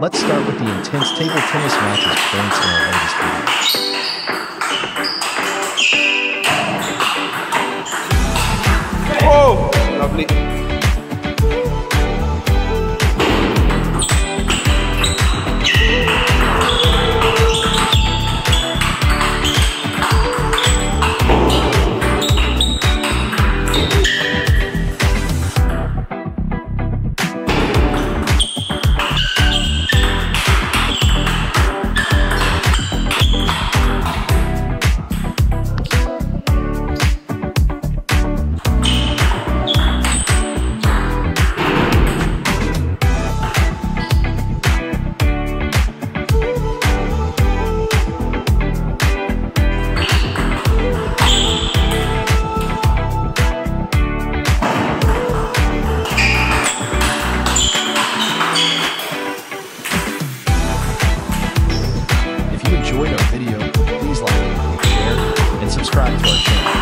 Let's start with the intense table tennis matches experienced in our latest video. Lovely. track to our channel.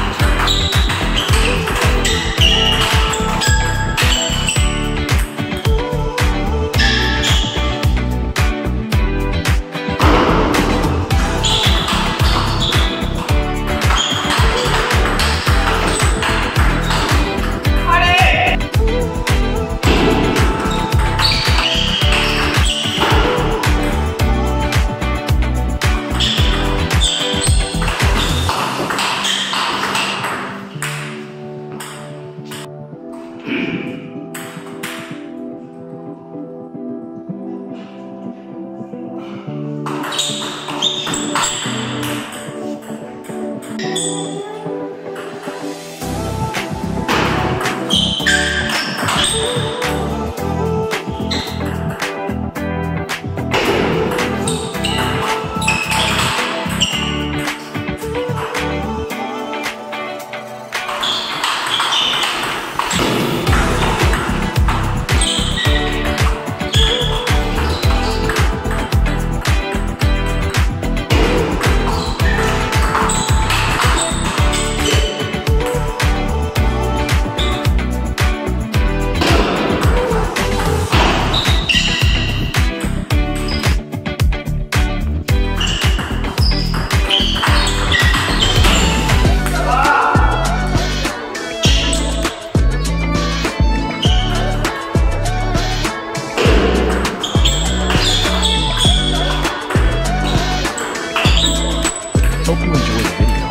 Hope you enjoy the video.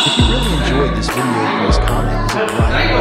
If you really enjoyed this video, please comment, leave a like.